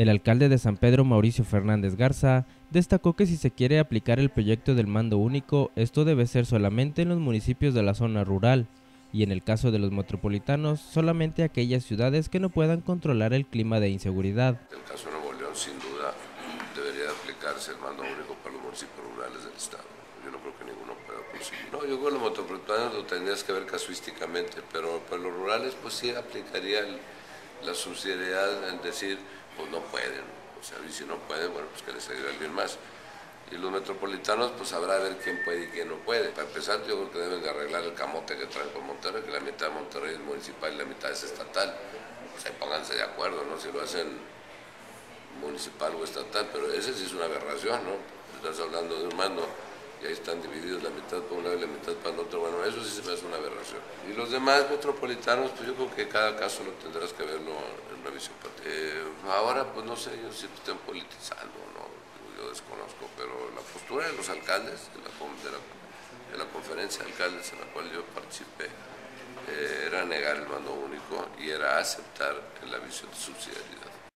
El alcalde de San Pedro, Mauricio Fernández Garza, destacó que si se quiere aplicar el proyecto del mando único, esto debe ser solamente en los municipios de la zona rural, y en el caso de los metropolitanos, solamente aquellas ciudades que no puedan controlar el clima de inseguridad. En el caso de Nuevo León, sin duda, debería aplicarse el mando único para los municipios rurales del Estado. Yo no creo que ninguno pueda conseguir. No, yo creo que los metropolitanos lo tendrías que ver casuísticamente, pero para los rurales, pues sí aplicaría la subsidiariedad en decir, pues no pueden. O sea, y si no pueden, bueno, pues que les ayude alguien más. Y los metropolitanos, pues habrá ver quién puede y quién no puede. Para empezar, yo creo que deben de arreglar el camote que traen con Monterrey, que la mitad de Monterrey es municipal y la mitad es estatal. Pues ahí pónganse de acuerdo, ¿no? Si lo hacen municipal o estatal, pero ese sí es una aberración, ¿no? Estás hablando de un mando y ahí están divididos la mitad para un lado y la mitad para el otro. Eso sí se me hace una aberración. Y los demás metropolitanos, pues yo creo que cada caso lo tendrás que verlo en revisión. Eh, ahora, pues no sé, yo si estén politizando, ¿no? Yo desconozco, pero la postura de los alcaldes, de la, de la, conferencia de alcaldes en la cual yo participé, eh, era negar el mando único y era aceptar la visión de subsidiariedad.